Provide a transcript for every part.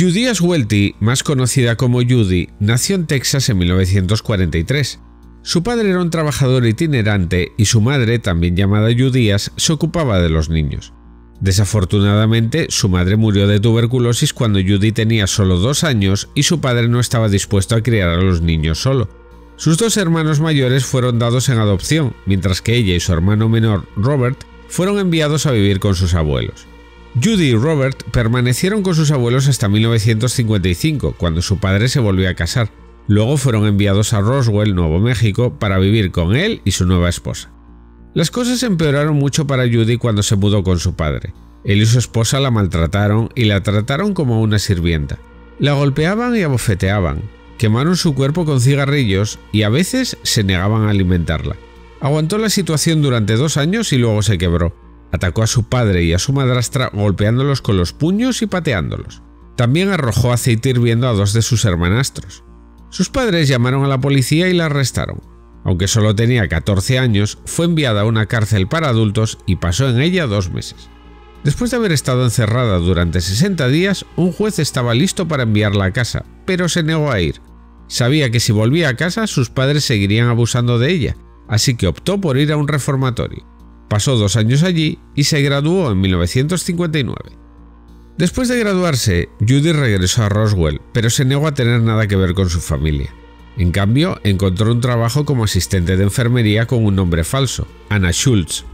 Judías Welty, más conocida como Judy, nació en Texas en 1943. Su padre era un trabajador itinerante y su madre, también llamada Judías, se ocupaba de los niños. Desafortunadamente, su madre murió de tuberculosis cuando Judy tenía solo dos años y su padre no estaba dispuesto a criar a los niños solo. Sus dos hermanos mayores fueron dados en adopción, mientras que ella y su hermano menor, Robert, fueron enviados a vivir con sus abuelos. Judy y Robert permanecieron con sus abuelos hasta 1955, cuando su padre se volvió a casar. Luego fueron enviados a Roswell, Nuevo México, para vivir con él y su nueva esposa. Las cosas empeoraron mucho para Judy cuando se mudó con su padre. Él y su esposa la maltrataron y la trataron como una sirvienta. La golpeaban y abofeteaban, quemaron su cuerpo con cigarrillos y a veces se negaban a alimentarla. Aguantó la situación durante dos años y luego se quebró. Atacó a su padre y a su madrastra golpeándolos con los puños y pateándolos. También arrojó aceite hirviendo a dos de sus hermanastros. Sus padres llamaron a la policía y la arrestaron. Aunque solo tenía 14 años, fue enviada a una cárcel para adultos y pasó en ella dos meses. Después de haber estado encerrada durante 60 días, un juez estaba listo para enviarla a casa, pero se negó a ir. Sabía que si volvía a casa sus padres seguirían abusando de ella, así que optó por ir a un reformatorio. Pasó dos años allí y se graduó en 1959. Después de graduarse, Judy regresó a Roswell, pero se negó a tener nada que ver con su familia. En cambio, encontró un trabajo como asistente de enfermería con un nombre falso, Anna Schultz.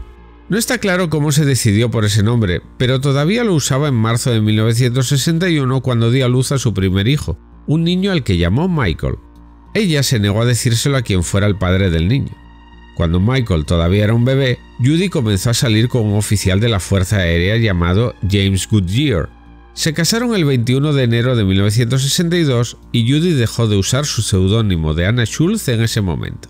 No está claro cómo se decidió por ese nombre, pero todavía lo usaba en marzo de 1961 cuando dio a luz a su primer hijo, un niño al que llamó Michael. Ella se negó a decírselo a quien fuera el padre del niño. Cuando Michael todavía era un bebé, Judy comenzó a salir con un oficial de la Fuerza Aérea llamado James Goodyear. Se casaron el 21 de enero de 1962 y Judy dejó de usar su seudónimo de Anna Schultz en ese momento.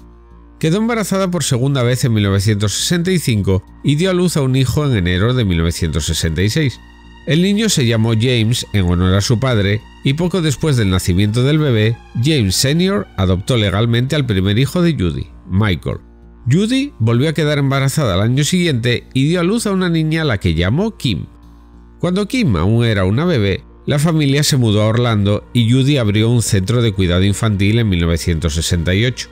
Quedó embarazada por segunda vez en 1965 y dio a luz a un hijo en enero de 1966. El niño se llamó James en honor a su padre y poco después del nacimiento del bebé, James Sr. adoptó legalmente al primer hijo de Judy, Michael. Judy volvió a quedar embarazada al año siguiente y dio a luz a una niña a la que llamó Kim. Cuando Kim aún era una bebé, la familia se mudó a Orlando y Judy abrió un centro de cuidado infantil en 1968.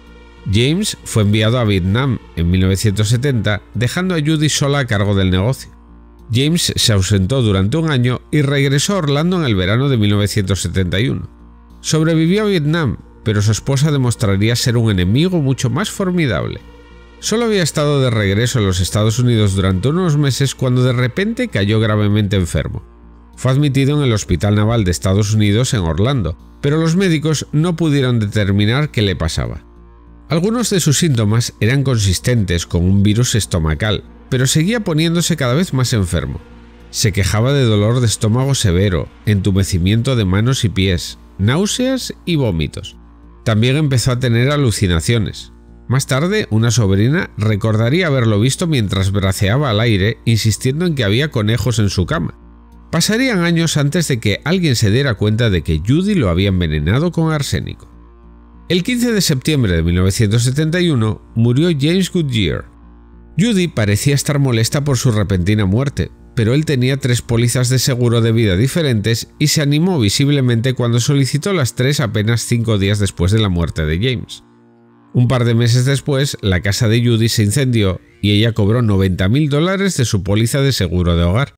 James fue enviado a Vietnam en 1970, dejando a Judy sola a cargo del negocio. James se ausentó durante un año y regresó a Orlando en el verano de 1971. Sobrevivió a Vietnam, pero su esposa demostraría ser un enemigo mucho más formidable. Solo había estado de regreso en los Estados Unidos durante unos meses cuando de repente cayó gravemente enfermo. Fue admitido en el Hospital Naval de Estados Unidos en Orlando, pero los médicos no pudieron determinar qué le pasaba. Algunos de sus síntomas eran consistentes con un virus estomacal, pero seguía poniéndose cada vez más enfermo. Se quejaba de dolor de estómago severo, entumecimiento de manos y pies, náuseas y vómitos. También empezó a tener alucinaciones. Más tarde, una sobrina recordaría haberlo visto mientras braceaba al aire, insistiendo en que había conejos en su cama. Pasarían años antes de que alguien se diera cuenta de que Judy lo había envenenado con arsénico. El 15 de septiembre de 1971 murió James Goodyear. Judy parecía estar molesta por su repentina muerte, pero él tenía tres pólizas de seguro de vida diferentes y se animó visiblemente cuando solicitó las tres apenas cinco días después de la muerte de James. Un par de meses después, la casa de Judy se incendió y ella cobró 90 mil dólares de su póliza de seguro de hogar.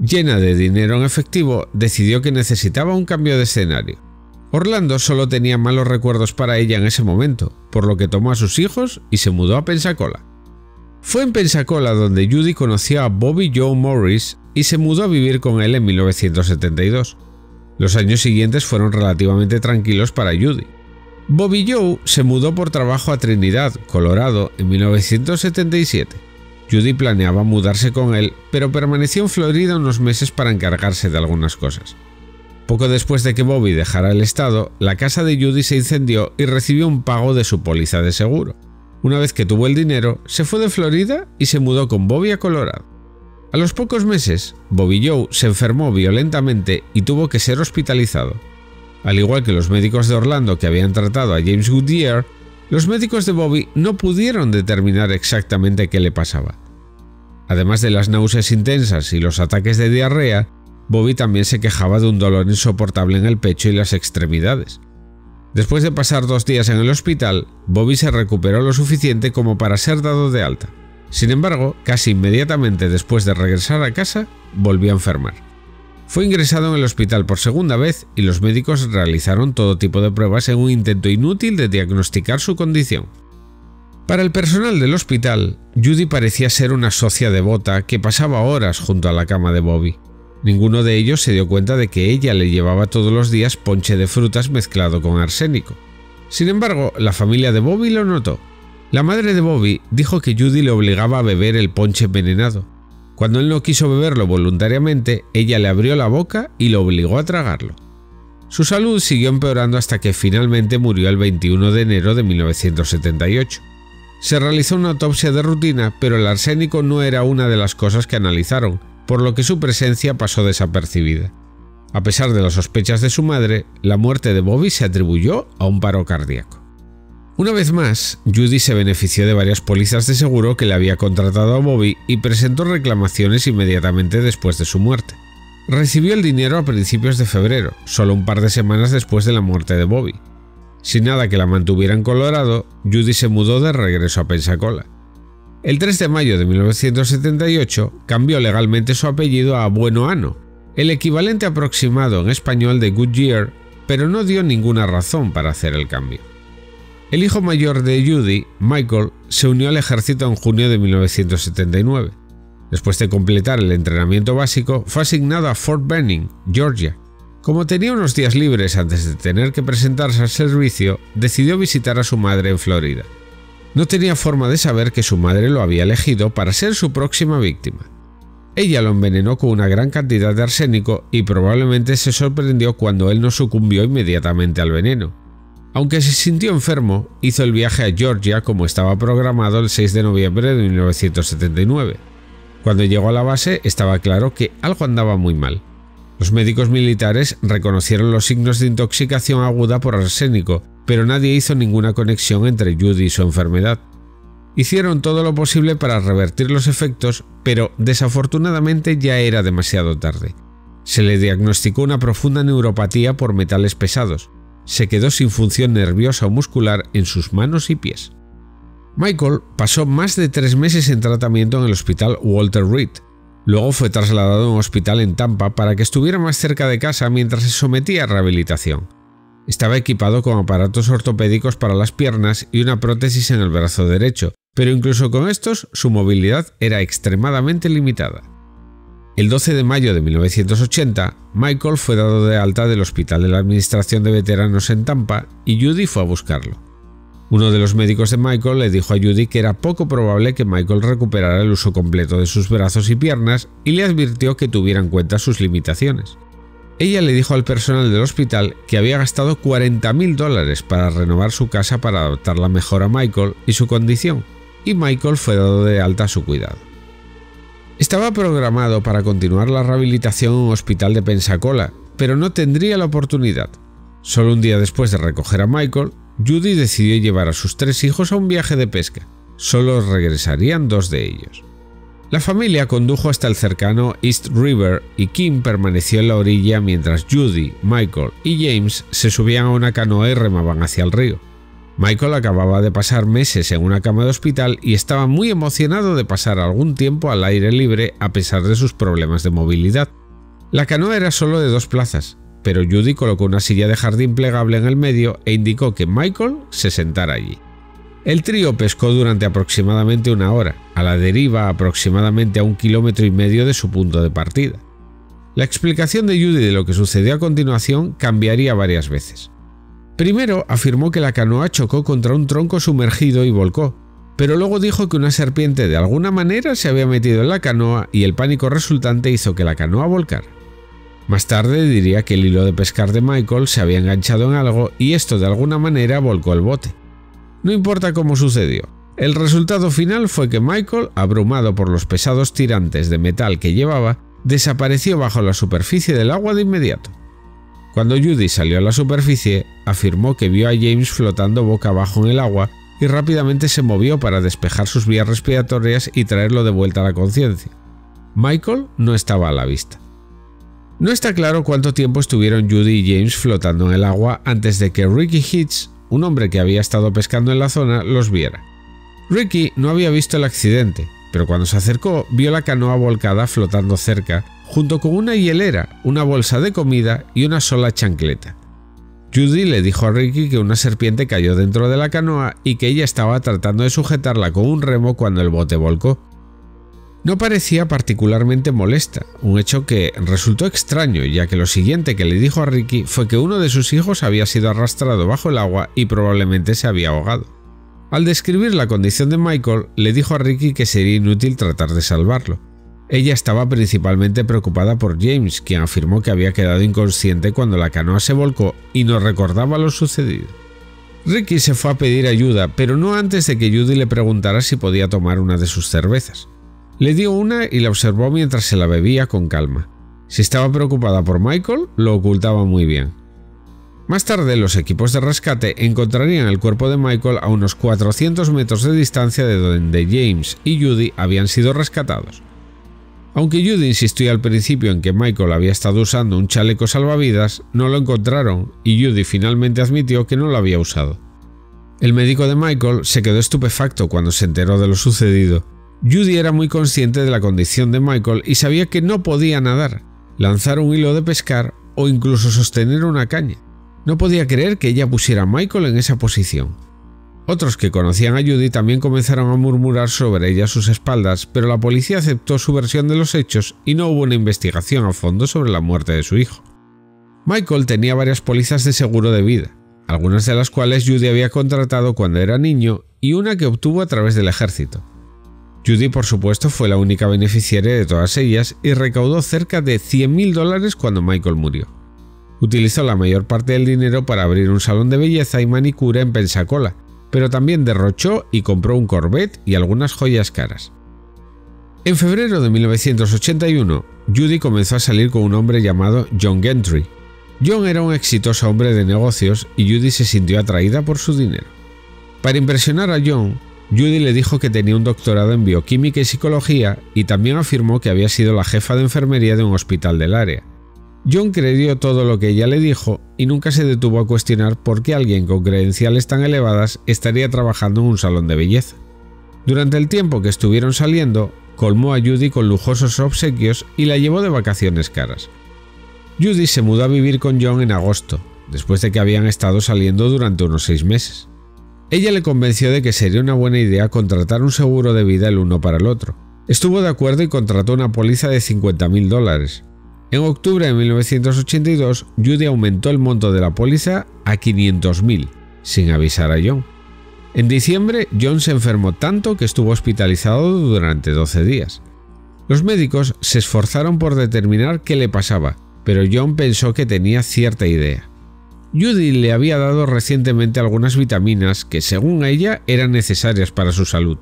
Llena de dinero en efectivo, decidió que necesitaba un cambio de escenario. Orlando solo tenía malos recuerdos para ella en ese momento, por lo que tomó a sus hijos y se mudó a Pensacola. Fue en Pensacola donde Judy conoció a Bobby Joe Morris y se mudó a vivir con él en 1972. Los años siguientes fueron relativamente tranquilos para Judy. Bobby Joe se mudó por trabajo a Trinidad, Colorado, en 1977. Judy planeaba mudarse con él, pero permaneció en Florida unos meses para encargarse de algunas cosas. Poco después de que Bobby dejara el estado, la casa de Judy se incendió y recibió un pago de su póliza de seguro. Una vez que tuvo el dinero, se fue de Florida y se mudó con Bobby a Colorado. A los pocos meses, Bobby Joe se enfermó violentamente y tuvo que ser hospitalizado. Al igual que los médicos de Orlando que habían tratado a James Goodyear, los médicos de Bobby no pudieron determinar exactamente qué le pasaba. Además de las náuseas intensas y los ataques de diarrea, Bobby también se quejaba de un dolor insoportable en el pecho y las extremidades. Después de pasar dos días en el hospital, Bobby se recuperó lo suficiente como para ser dado de alta. Sin embargo, casi inmediatamente después de regresar a casa, volvió a enfermar. Fue ingresado en el hospital por segunda vez y los médicos realizaron todo tipo de pruebas en un intento inútil de diagnosticar su condición. Para el personal del hospital, Judy parecía ser una socia devota que pasaba horas junto a la cama de Bobby. Ninguno de ellos se dio cuenta de que ella le llevaba todos los días ponche de frutas mezclado con arsénico. Sin embargo, la familia de Bobby lo notó. La madre de Bobby dijo que Judy le obligaba a beber el ponche envenenado. Cuando él no quiso beberlo voluntariamente, ella le abrió la boca y lo obligó a tragarlo. Su salud siguió empeorando hasta que finalmente murió el 21 de enero de 1978. Se realizó una autopsia de rutina, pero el arsénico no era una de las cosas que analizaron, por lo que su presencia pasó desapercibida. A pesar de las sospechas de su madre, la muerte de Bobby se atribuyó a un paro cardíaco. Una vez más, Judy se benefició de varias pólizas de seguro que le había contratado a Bobby y presentó reclamaciones inmediatamente después de su muerte. Recibió el dinero a principios de febrero, solo un par de semanas después de la muerte de Bobby. Sin nada que la mantuviera en Colorado, Judy se mudó de regreso a Pensacola. El 3 de mayo de 1978 cambió legalmente su apellido a Bueno Ano, el equivalente aproximado en español de Goodyear, pero no dio ninguna razón para hacer el cambio. El hijo mayor de Judy, Michael, se unió al ejército en junio de 1979. Después de completar el entrenamiento básico, fue asignado a Fort Benning, Georgia. Como tenía unos días libres antes de tener que presentarse al servicio, decidió visitar a su madre en Florida no tenía forma de saber que su madre lo había elegido para ser su próxima víctima. Ella lo envenenó con una gran cantidad de arsénico y probablemente se sorprendió cuando él no sucumbió inmediatamente al veneno. Aunque se sintió enfermo, hizo el viaje a Georgia como estaba programado el 6 de noviembre de 1979. Cuando llegó a la base estaba claro que algo andaba muy mal. Los médicos militares reconocieron los signos de intoxicación aguda por arsénico pero nadie hizo ninguna conexión entre Judy y su enfermedad. Hicieron todo lo posible para revertir los efectos, pero desafortunadamente ya era demasiado tarde. Se le diagnosticó una profunda neuropatía por metales pesados. Se quedó sin función nerviosa o muscular en sus manos y pies. Michael pasó más de tres meses en tratamiento en el hospital Walter Reed. Luego fue trasladado a un hospital en Tampa para que estuviera más cerca de casa mientras se sometía a rehabilitación. Estaba equipado con aparatos ortopédicos para las piernas y una prótesis en el brazo derecho, pero incluso con estos su movilidad era extremadamente limitada. El 12 de mayo de 1980, Michael fue dado de alta del Hospital de la Administración de Veteranos en Tampa y Judy fue a buscarlo. Uno de los médicos de Michael le dijo a Judy que era poco probable que Michael recuperara el uso completo de sus brazos y piernas y le advirtió que tuviera en cuenta sus limitaciones. Ella le dijo al personal del hospital que había gastado 40 mil dólares para renovar su casa para adaptarla mejor a Michael y su condición, y Michael fue dado de alta a su cuidado. Estaba programado para continuar la rehabilitación en un hospital de Pensacola, pero no tendría la oportunidad. Solo un día después de recoger a Michael, Judy decidió llevar a sus tres hijos a un viaje de pesca. Solo regresarían dos de ellos. La familia condujo hasta el cercano East River y Kim permaneció en la orilla mientras Judy, Michael y James se subían a una canoa y remaban hacia el río. Michael acababa de pasar meses en una cama de hospital y estaba muy emocionado de pasar algún tiempo al aire libre a pesar de sus problemas de movilidad. La canoa era solo de dos plazas, pero Judy colocó una silla de jardín plegable en el medio e indicó que Michael se sentara allí. El trío pescó durante aproximadamente una hora, a la deriva aproximadamente a un kilómetro y medio de su punto de partida. La explicación de Judy de lo que sucedió a continuación cambiaría varias veces. Primero afirmó que la canoa chocó contra un tronco sumergido y volcó, pero luego dijo que una serpiente de alguna manera se había metido en la canoa y el pánico resultante hizo que la canoa volcara. Más tarde diría que el hilo de pescar de Michael se había enganchado en algo y esto de alguna manera volcó el bote. No importa cómo sucedió. El resultado final fue que Michael, abrumado por los pesados tirantes de metal que llevaba, desapareció bajo la superficie del agua de inmediato. Cuando Judy salió a la superficie, afirmó que vio a James flotando boca abajo en el agua y rápidamente se movió para despejar sus vías respiratorias y traerlo de vuelta a la conciencia. Michael no estaba a la vista. No está claro cuánto tiempo estuvieron Judy y James flotando en el agua antes de que Ricky Hitch, un hombre que había estado pescando en la zona, los viera. Ricky no había visto el accidente, pero cuando se acercó vio la canoa volcada flotando cerca, junto con una hielera, una bolsa de comida y una sola chancleta. Judy le dijo a Ricky que una serpiente cayó dentro de la canoa y que ella estaba tratando de sujetarla con un remo cuando el bote volcó. No parecía particularmente molesta, un hecho que resultó extraño, ya que lo siguiente que le dijo a Ricky fue que uno de sus hijos había sido arrastrado bajo el agua y probablemente se había ahogado. Al describir la condición de Michael, le dijo a Ricky que sería inútil tratar de salvarlo. Ella estaba principalmente preocupada por James, quien afirmó que había quedado inconsciente cuando la canoa se volcó y no recordaba lo sucedido. Ricky se fue a pedir ayuda, pero no antes de que Judy le preguntara si podía tomar una de sus cervezas. Le dio una y la observó mientras se la bebía con calma. Si estaba preocupada por Michael, lo ocultaba muy bien. Más tarde, los equipos de rescate encontrarían el cuerpo de Michael a unos 400 metros de distancia de donde James y Judy habían sido rescatados. Aunque Judy insistió al principio en que Michael había estado usando un chaleco salvavidas, no lo encontraron y Judy finalmente admitió que no lo había usado. El médico de Michael se quedó estupefacto cuando se enteró de lo sucedido Judy era muy consciente de la condición de Michael y sabía que no podía nadar, lanzar un hilo de pescar o incluso sostener una caña. No podía creer que ella pusiera a Michael en esa posición. Otros que conocían a Judy también comenzaron a murmurar sobre ella a sus espaldas, pero la policía aceptó su versión de los hechos y no hubo una investigación a fondo sobre la muerte de su hijo. Michael tenía varias pólizas de seguro de vida, algunas de las cuales Judy había contratado cuando era niño y una que obtuvo a través del ejército. Judy, por supuesto, fue la única beneficiaria de todas ellas y recaudó cerca de 100.000 dólares cuando Michael murió. Utilizó la mayor parte del dinero para abrir un salón de belleza y manicura en Pensacola, pero también derrochó y compró un Corvette y algunas joyas caras. En febrero de 1981, Judy comenzó a salir con un hombre llamado John Gentry. John era un exitoso hombre de negocios y Judy se sintió atraída por su dinero. Para impresionar a John, Judy le dijo que tenía un doctorado en bioquímica y psicología y también afirmó que había sido la jefa de enfermería de un hospital del área. John creyó todo lo que ella le dijo y nunca se detuvo a cuestionar por qué alguien con credenciales tan elevadas estaría trabajando en un salón de belleza. Durante el tiempo que estuvieron saliendo, colmó a Judy con lujosos obsequios y la llevó de vacaciones caras. Judy se mudó a vivir con John en agosto, después de que habían estado saliendo durante unos seis meses. Ella le convenció de que sería una buena idea contratar un seguro de vida el uno para el otro. Estuvo de acuerdo y contrató una póliza de 50 mil dólares. En octubre de 1982, Judy aumentó el monto de la póliza a 500 mil, sin avisar a John. En diciembre, John se enfermó tanto que estuvo hospitalizado durante 12 días. Los médicos se esforzaron por determinar qué le pasaba, pero John pensó que tenía cierta idea. Judy le había dado recientemente algunas vitaminas que según ella eran necesarias para su salud.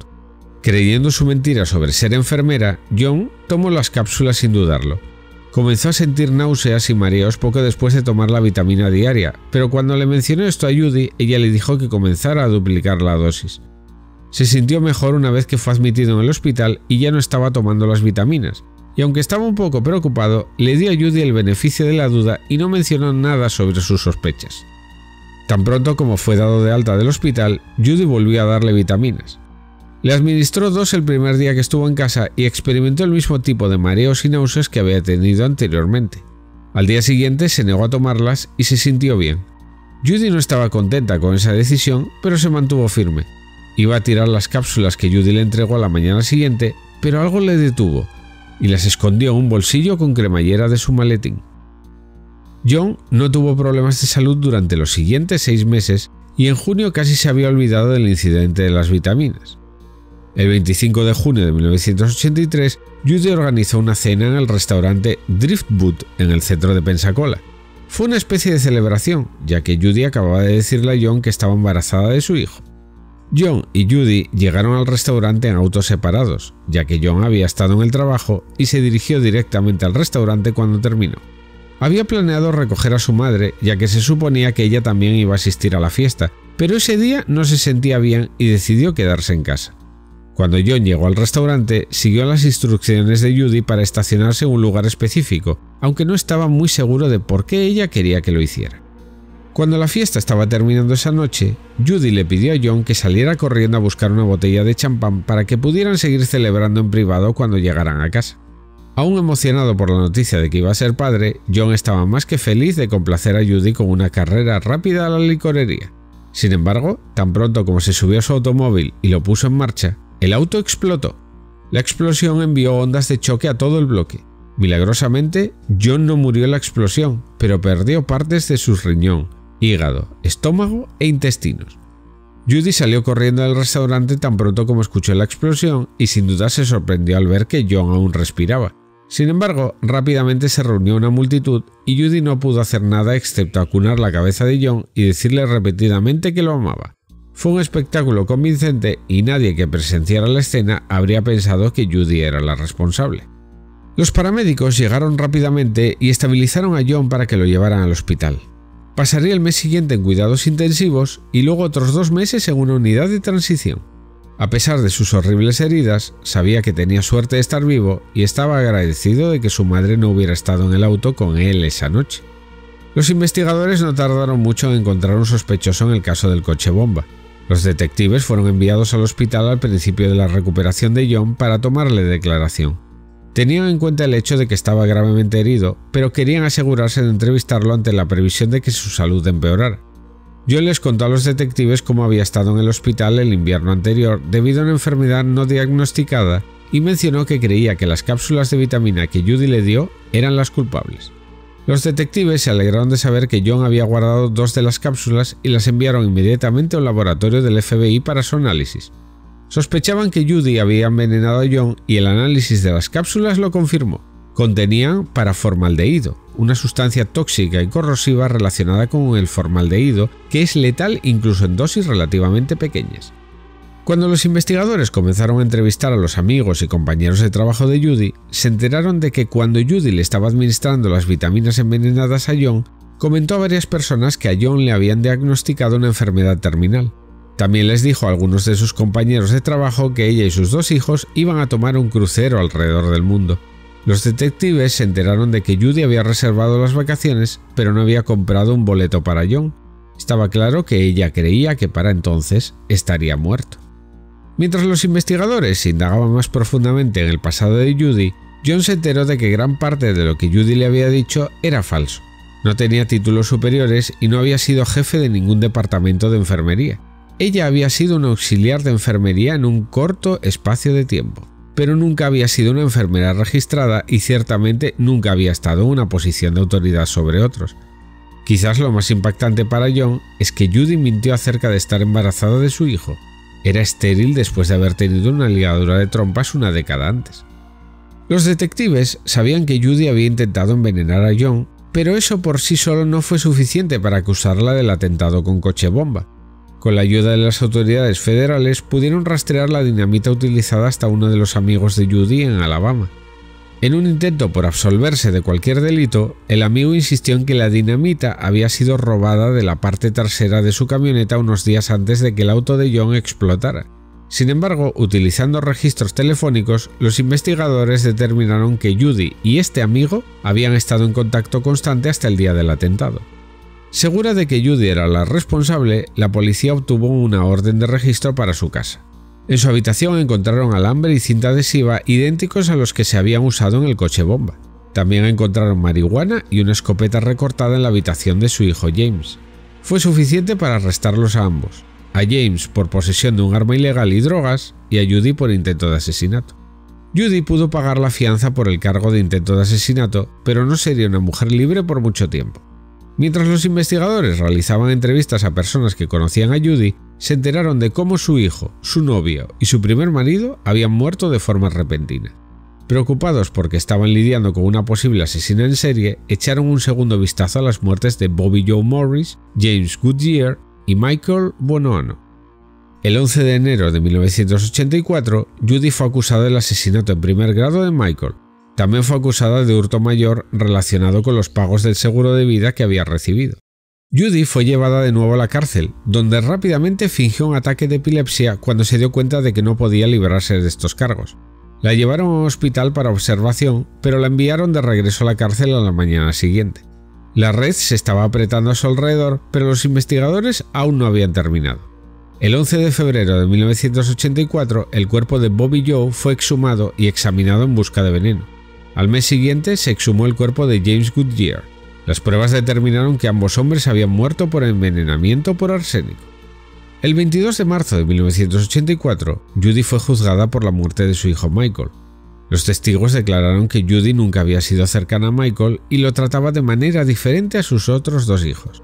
Creyendo su mentira sobre ser enfermera, John tomó las cápsulas sin dudarlo. Comenzó a sentir náuseas y mareos poco después de tomar la vitamina diaria, pero cuando le mencionó esto a Judy, ella le dijo que comenzara a duplicar la dosis. Se sintió mejor una vez que fue admitido en el hospital y ya no estaba tomando las vitaminas, y aunque estaba un poco preocupado, le dio a Judy el beneficio de la duda y no mencionó nada sobre sus sospechas. Tan pronto como fue dado de alta del hospital, Judy volvió a darle vitaminas. Le administró dos el primer día que estuvo en casa y experimentó el mismo tipo de mareos y náuseas que había tenido anteriormente. Al día siguiente se negó a tomarlas y se sintió bien. Judy no estaba contenta con esa decisión, pero se mantuvo firme. Iba a tirar las cápsulas que Judy le entregó a la mañana siguiente, pero algo le detuvo y las escondió en un bolsillo con cremallera de su maletín. John no tuvo problemas de salud durante los siguientes seis meses y en junio casi se había olvidado del incidente de las vitaminas. El 25 de junio de 1983, Judy organizó una cena en el restaurante Driftwood en el centro de Pensacola. Fue una especie de celebración, ya que Judy acababa de decirle a John que estaba embarazada de su hijo. John y Judy llegaron al restaurante en autos separados, ya que John había estado en el trabajo y se dirigió directamente al restaurante cuando terminó. Había planeado recoger a su madre, ya que se suponía que ella también iba a asistir a la fiesta, pero ese día no se sentía bien y decidió quedarse en casa. Cuando John llegó al restaurante, siguió las instrucciones de Judy para estacionarse en un lugar específico, aunque no estaba muy seguro de por qué ella quería que lo hiciera. Cuando la fiesta estaba terminando esa noche, Judy le pidió a John que saliera corriendo a buscar una botella de champán para que pudieran seguir celebrando en privado cuando llegaran a casa. Aún emocionado por la noticia de que iba a ser padre, John estaba más que feliz de complacer a Judy con una carrera rápida a la licorería. Sin embargo, tan pronto como se subió a su automóvil y lo puso en marcha, el auto explotó. La explosión envió ondas de choque a todo el bloque. Milagrosamente, John no murió en la explosión, pero perdió partes de su riñón, hígado, estómago e intestinos. Judy salió corriendo del restaurante tan pronto como escuchó la explosión y sin duda se sorprendió al ver que John aún respiraba. Sin embargo, rápidamente se reunió una multitud y Judy no pudo hacer nada excepto acunar la cabeza de John y decirle repetidamente que lo amaba. Fue un espectáculo convincente y nadie que presenciara la escena habría pensado que Judy era la responsable. Los paramédicos llegaron rápidamente y estabilizaron a John para que lo llevaran al hospital. Pasaría el mes siguiente en cuidados intensivos y luego otros dos meses en una unidad de transición. A pesar de sus horribles heridas, sabía que tenía suerte de estar vivo y estaba agradecido de que su madre no hubiera estado en el auto con él esa noche. Los investigadores no tardaron mucho en encontrar un sospechoso en el caso del coche bomba. Los detectives fueron enviados al hospital al principio de la recuperación de John para tomarle declaración. Tenían en cuenta el hecho de que estaba gravemente herido, pero querían asegurarse de entrevistarlo ante la previsión de que su salud empeorara. John les contó a los detectives cómo había estado en el hospital el invierno anterior debido a una enfermedad no diagnosticada y mencionó que creía que las cápsulas de vitamina que Judy le dio eran las culpables. Los detectives se alegraron de saber que John había guardado dos de las cápsulas y las enviaron inmediatamente a un laboratorio del FBI para su análisis. Sospechaban que Judy había envenenado a John y el análisis de las cápsulas lo confirmó. Contenían paraformaldehído, una sustancia tóxica y corrosiva relacionada con el formaldehído que es letal incluso en dosis relativamente pequeñas. Cuando los investigadores comenzaron a entrevistar a los amigos y compañeros de trabajo de Judy, se enteraron de que cuando Judy le estaba administrando las vitaminas envenenadas a John, comentó a varias personas que a John le habían diagnosticado una enfermedad terminal. También les dijo a algunos de sus compañeros de trabajo que ella y sus dos hijos iban a tomar un crucero alrededor del mundo. Los detectives se enteraron de que Judy había reservado las vacaciones, pero no había comprado un boleto para John. Estaba claro que ella creía que para entonces estaría muerto. Mientras los investigadores indagaban más profundamente en el pasado de Judy, John se enteró de que gran parte de lo que Judy le había dicho era falso. No tenía títulos superiores y no había sido jefe de ningún departamento de enfermería. Ella había sido un auxiliar de enfermería en un corto espacio de tiempo, pero nunca había sido una enfermera registrada y ciertamente nunca había estado en una posición de autoridad sobre otros. Quizás lo más impactante para John es que Judy mintió acerca de estar embarazada de su hijo. Era estéril después de haber tenido una ligadura de trompas una década antes. Los detectives sabían que Judy había intentado envenenar a John, pero eso por sí solo no fue suficiente para acusarla del atentado con coche bomba. Con la ayuda de las autoridades federales pudieron rastrear la dinamita utilizada hasta uno de los amigos de Judy en Alabama. En un intento por absolverse de cualquier delito, el amigo insistió en que la dinamita había sido robada de la parte trasera de su camioneta unos días antes de que el auto de John explotara. Sin embargo, utilizando registros telefónicos, los investigadores determinaron que Judy y este amigo habían estado en contacto constante hasta el día del atentado. Segura de que Judy era la responsable, la policía obtuvo una orden de registro para su casa. En su habitación encontraron alambre y cinta adhesiva idénticos a los que se habían usado en el coche bomba. También encontraron marihuana y una escopeta recortada en la habitación de su hijo James. Fue suficiente para arrestarlos a ambos, a James por posesión de un arma ilegal y drogas y a Judy por intento de asesinato. Judy pudo pagar la fianza por el cargo de intento de asesinato, pero no sería una mujer libre por mucho tiempo. Mientras los investigadores realizaban entrevistas a personas que conocían a Judy, se enteraron de cómo su hijo, su novio y su primer marido habían muerto de forma repentina. Preocupados porque estaban lidiando con una posible asesina en serie, echaron un segundo vistazo a las muertes de Bobby Joe Morris, James Goodyear y Michael Bonoano. El 11 de enero de 1984, Judy fue acusada del asesinato en primer grado de Michael, también fue acusada de hurto mayor relacionado con los pagos del seguro de vida que había recibido. Judy fue llevada de nuevo a la cárcel, donde rápidamente fingió un ataque de epilepsia cuando se dio cuenta de que no podía librarse de estos cargos. La llevaron a un hospital para observación, pero la enviaron de regreso a la cárcel a la mañana siguiente. La red se estaba apretando a su alrededor, pero los investigadores aún no habían terminado. El 11 de febrero de 1984, el cuerpo de Bobby Joe fue exhumado y examinado en busca de veneno. Al mes siguiente se exhumó el cuerpo de James Goodyear, las pruebas determinaron que ambos hombres habían muerto por envenenamiento por arsénico. El 22 de marzo de 1984, Judy fue juzgada por la muerte de su hijo Michael. Los testigos declararon que Judy nunca había sido cercana a Michael y lo trataba de manera diferente a sus otros dos hijos.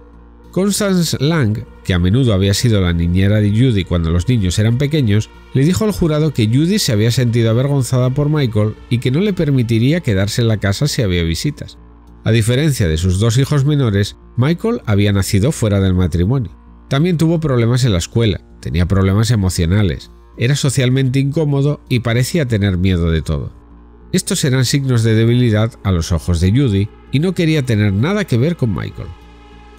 Constance Lang, que a menudo había sido la niñera de Judy cuando los niños eran pequeños, le dijo al jurado que Judy se había sentido avergonzada por Michael y que no le permitiría quedarse en la casa si había visitas. A diferencia de sus dos hijos menores, Michael había nacido fuera del matrimonio. También tuvo problemas en la escuela, tenía problemas emocionales, era socialmente incómodo y parecía tener miedo de todo. Estos eran signos de debilidad a los ojos de Judy y no quería tener nada que ver con Michael.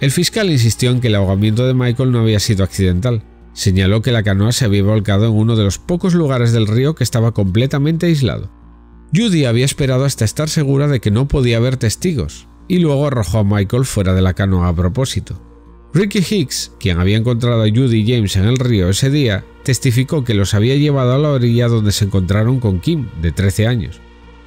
El fiscal insistió en que el ahogamiento de Michael no había sido accidental. Señaló que la canoa se había volcado en uno de los pocos lugares del río que estaba completamente aislado. Judy había esperado hasta estar segura de que no podía haber testigos, y luego arrojó a Michael fuera de la canoa a propósito. Ricky Hicks, quien había encontrado a Judy James en el río ese día, testificó que los había llevado a la orilla donde se encontraron con Kim, de 13 años.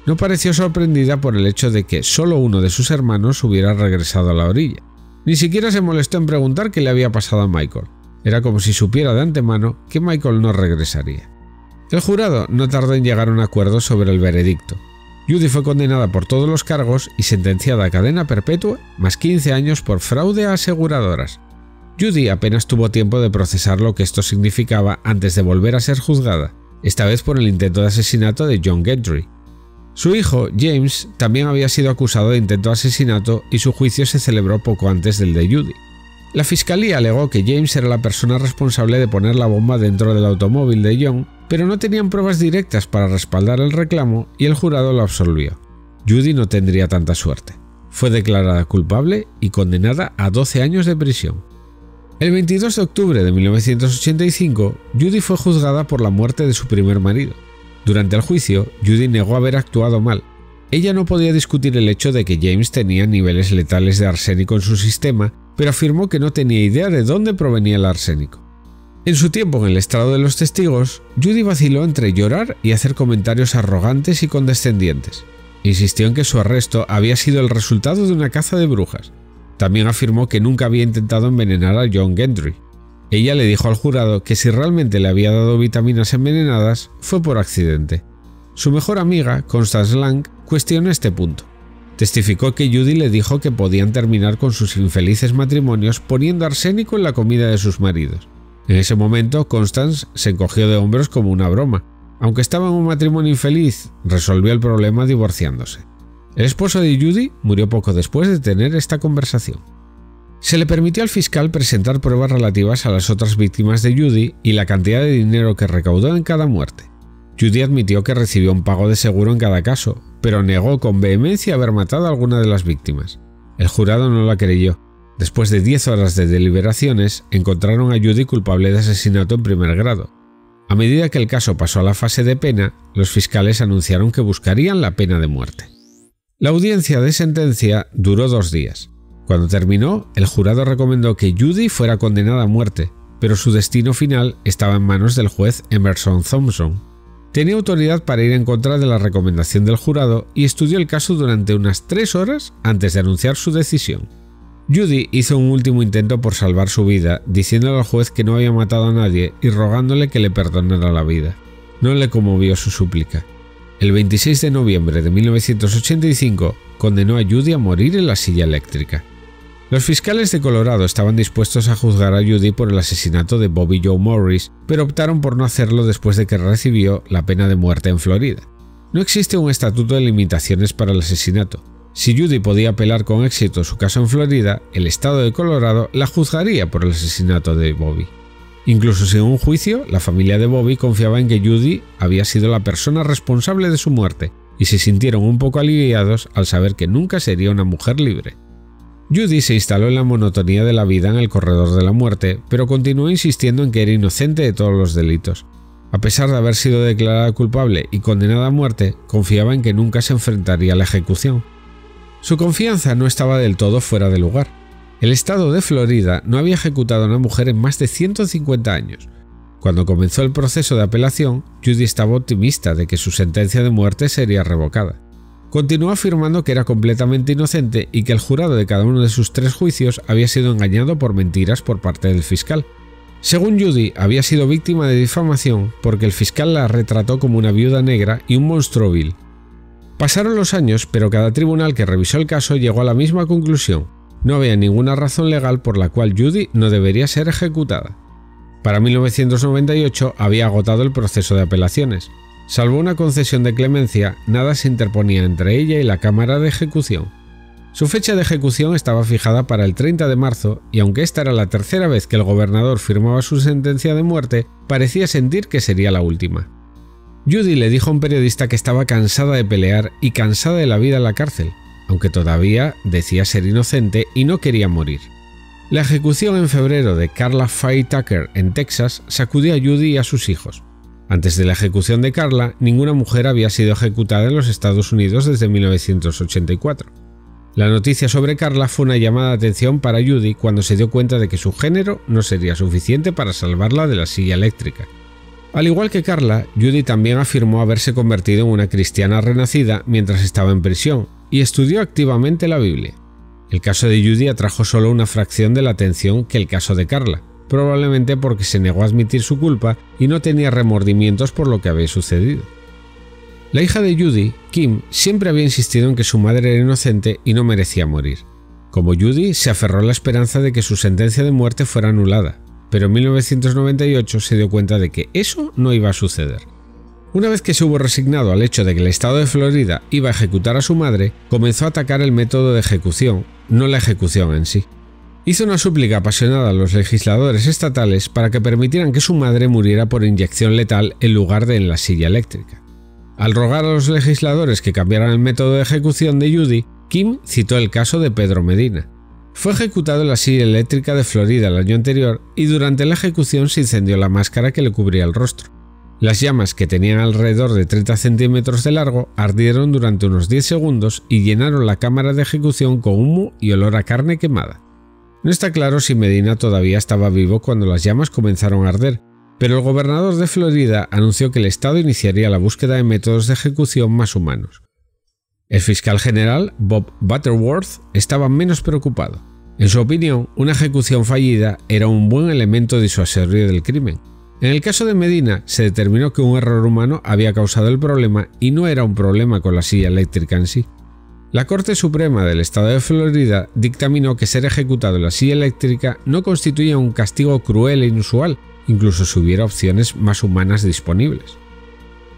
No pareció sorprendida por el hecho de que solo uno de sus hermanos hubiera regresado a la orilla. Ni siquiera se molestó en preguntar qué le había pasado a Michael. Era como si supiera de antemano que Michael no regresaría. El jurado no tardó en llegar a un acuerdo sobre el veredicto. Judy fue condenada por todos los cargos y sentenciada a cadena perpetua más 15 años por fraude a aseguradoras. Judy apenas tuvo tiempo de procesar lo que esto significaba antes de volver a ser juzgada, esta vez por el intento de asesinato de John Gentry. Su hijo, James, también había sido acusado de intento de asesinato y su juicio se celebró poco antes del de Judy. La fiscalía alegó que James era la persona responsable de poner la bomba dentro del automóvil de John pero no tenían pruebas directas para respaldar el reclamo y el jurado lo absolvió. Judy no tendría tanta suerte. Fue declarada culpable y condenada a 12 años de prisión. El 22 de octubre de 1985, Judy fue juzgada por la muerte de su primer marido. Durante el juicio, Judy negó haber actuado mal. Ella no podía discutir el hecho de que James tenía niveles letales de arsénico en su sistema, pero afirmó que no tenía idea de dónde provenía el arsénico. En su tiempo en el estrado de los testigos, Judy vaciló entre llorar y hacer comentarios arrogantes y condescendientes. Insistió en que su arresto había sido el resultado de una caza de brujas. También afirmó que nunca había intentado envenenar a John Gendry. Ella le dijo al jurado que si realmente le había dado vitaminas envenenadas fue por accidente. Su mejor amiga, Constance Lang, cuestionó este punto. Testificó que Judy le dijo que podían terminar con sus infelices matrimonios poniendo arsénico en la comida de sus maridos. En ese momento, Constance se encogió de hombros como una broma. Aunque estaba en un matrimonio infeliz, resolvió el problema divorciándose. El esposo de Judy murió poco después de tener esta conversación. Se le permitió al fiscal presentar pruebas relativas a las otras víctimas de Judy y la cantidad de dinero que recaudó en cada muerte. Judy admitió que recibió un pago de seguro en cada caso, pero negó con vehemencia haber matado a alguna de las víctimas. El jurado no la creyó Después de 10 horas de deliberaciones, encontraron a Judy culpable de asesinato en primer grado. A medida que el caso pasó a la fase de pena, los fiscales anunciaron que buscarían la pena de muerte. La audiencia de sentencia duró dos días. Cuando terminó, el jurado recomendó que Judy fuera condenada a muerte, pero su destino final estaba en manos del juez Emerson Thompson. Tenía autoridad para ir en contra de la recomendación del jurado y estudió el caso durante unas tres horas antes de anunciar su decisión. Judy hizo un último intento por salvar su vida, diciéndole al juez que no había matado a nadie y rogándole que le perdonara la vida. No le conmovió su súplica. El 26 de noviembre de 1985 condenó a Judy a morir en la silla eléctrica. Los fiscales de Colorado estaban dispuestos a juzgar a Judy por el asesinato de Bobby Joe Morris, pero optaron por no hacerlo después de que recibió la pena de muerte en Florida. No existe un estatuto de limitaciones para el asesinato, si Judy podía apelar con éxito su caso en Florida, el estado de Colorado la juzgaría por el asesinato de Bobby. Incluso sin un juicio, la familia de Bobby confiaba en que Judy había sido la persona responsable de su muerte y se sintieron un poco aliviados al saber que nunca sería una mujer libre. Judy se instaló en la monotonía de la vida en el corredor de la muerte, pero continuó insistiendo en que era inocente de todos los delitos. A pesar de haber sido declarada culpable y condenada a muerte, confiaba en que nunca se enfrentaría a la ejecución. Su confianza no estaba del todo fuera de lugar. El estado de Florida no había ejecutado a una mujer en más de 150 años. Cuando comenzó el proceso de apelación, Judy estaba optimista de que su sentencia de muerte sería revocada. Continuó afirmando que era completamente inocente y que el jurado de cada uno de sus tres juicios había sido engañado por mentiras por parte del fiscal. Según Judy, había sido víctima de difamación porque el fiscal la retrató como una viuda negra y un monstruo vil. Pasaron los años, pero cada tribunal que revisó el caso llegó a la misma conclusión. No había ninguna razón legal por la cual Judy no debería ser ejecutada. Para 1998 había agotado el proceso de apelaciones. Salvo una concesión de clemencia, nada se interponía entre ella y la Cámara de Ejecución. Su fecha de ejecución estaba fijada para el 30 de marzo y aunque esta era la tercera vez que el gobernador firmaba su sentencia de muerte, parecía sentir que sería la última. Judy le dijo a un periodista que estaba cansada de pelear y cansada de la vida en la cárcel, aunque todavía decía ser inocente y no quería morir. La ejecución en febrero de Carla Faye Tucker en Texas sacudió a Judy y a sus hijos. Antes de la ejecución de Carla, ninguna mujer había sido ejecutada en los Estados Unidos desde 1984. La noticia sobre Carla fue una llamada de atención para Judy cuando se dio cuenta de que su género no sería suficiente para salvarla de la silla eléctrica. Al igual que Carla, Judy también afirmó haberse convertido en una cristiana renacida mientras estaba en prisión y estudió activamente la Biblia. El caso de Judy atrajo solo una fracción de la atención que el caso de Carla, probablemente porque se negó a admitir su culpa y no tenía remordimientos por lo que había sucedido. La hija de Judy, Kim, siempre había insistido en que su madre era inocente y no merecía morir. Como Judy, se aferró a la esperanza de que su sentencia de muerte fuera anulada, pero en 1998 se dio cuenta de que eso no iba a suceder. Una vez que se hubo resignado al hecho de que el estado de Florida iba a ejecutar a su madre, comenzó a atacar el método de ejecución, no la ejecución en sí hizo una súplica apasionada a los legisladores estatales para que permitieran que su madre muriera por inyección letal en lugar de en la silla eléctrica. Al rogar a los legisladores que cambiaran el método de ejecución de Judy, Kim citó el caso de Pedro Medina. Fue ejecutado en la silla eléctrica de Florida el año anterior y durante la ejecución se incendió la máscara que le cubría el rostro. Las llamas, que tenían alrededor de 30 centímetros de largo, ardieron durante unos 10 segundos y llenaron la cámara de ejecución con humo y olor a carne quemada. No está claro si Medina todavía estaba vivo cuando las llamas comenzaron a arder, pero el gobernador de Florida anunció que el Estado iniciaría la búsqueda de métodos de ejecución más humanos. El fiscal general, Bob Butterworth, estaba menos preocupado. En su opinión, una ejecución fallida era un buen elemento disuasorio del crimen. En el caso de Medina, se determinó que un error humano había causado el problema y no era un problema con la silla eléctrica en sí. La Corte Suprema del Estado de Florida dictaminó que ser ejecutado en la silla eléctrica no constituía un castigo cruel e inusual, incluso si hubiera opciones más humanas disponibles.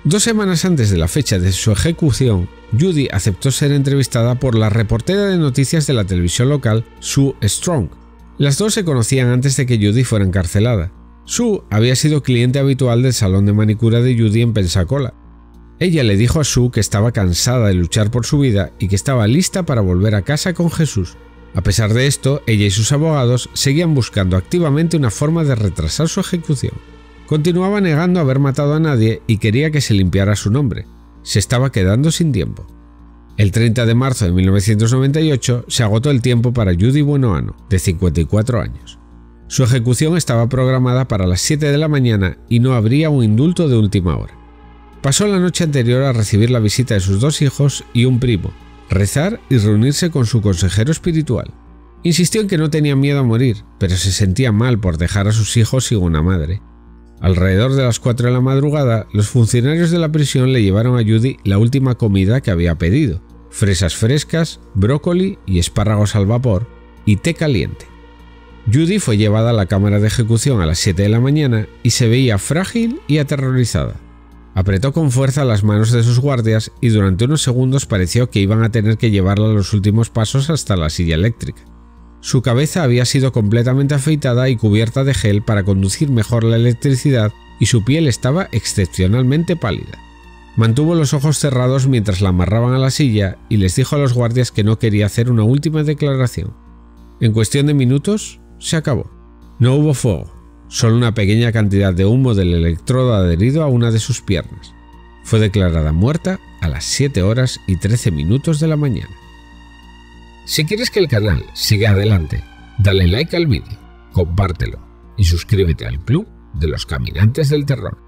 Dos semanas antes de la fecha de su ejecución, Judy aceptó ser entrevistada por la reportera de noticias de la televisión local, Sue Strong. Las dos se conocían antes de que Judy fuera encarcelada. Sue había sido cliente habitual del salón de manicura de Judy en Pensacola ella le dijo a Sue que estaba cansada de luchar por su vida y que estaba lista para volver a casa con Jesús. A pesar de esto, ella y sus abogados seguían buscando activamente una forma de retrasar su ejecución. Continuaba negando haber matado a nadie y quería que se limpiara su nombre. Se estaba quedando sin tiempo. El 30 de marzo de 1998 se agotó el tiempo para Judy Buenoano, de 54 años. Su ejecución estaba programada para las 7 de la mañana y no habría un indulto de última hora. Pasó la noche anterior a recibir la visita de sus dos hijos y un primo, rezar y reunirse con su consejero espiritual. Insistió en que no tenía miedo a morir, pero se sentía mal por dejar a sus hijos sin una madre. Alrededor de las 4 de la madrugada, los funcionarios de la prisión le llevaron a Judy la última comida que había pedido, fresas frescas, brócoli y espárragos al vapor, y té caliente. Judy fue llevada a la cámara de ejecución a las 7 de la mañana y se veía frágil y aterrorizada. Apretó con fuerza las manos de sus guardias y durante unos segundos pareció que iban a tener que llevarla los últimos pasos hasta la silla eléctrica. Su cabeza había sido completamente afeitada y cubierta de gel para conducir mejor la electricidad y su piel estaba excepcionalmente pálida. Mantuvo los ojos cerrados mientras la amarraban a la silla y les dijo a los guardias que no quería hacer una última declaración. En cuestión de minutos, se acabó. No hubo fuego, solo una pequeña cantidad de humo del electrodo adherido a una de sus piernas. Fue declarada muerta a las 7 horas y 13 minutos de la mañana. Si quieres que el canal siga adelante, dale like al vídeo, compártelo y suscríbete al club de los caminantes del terror.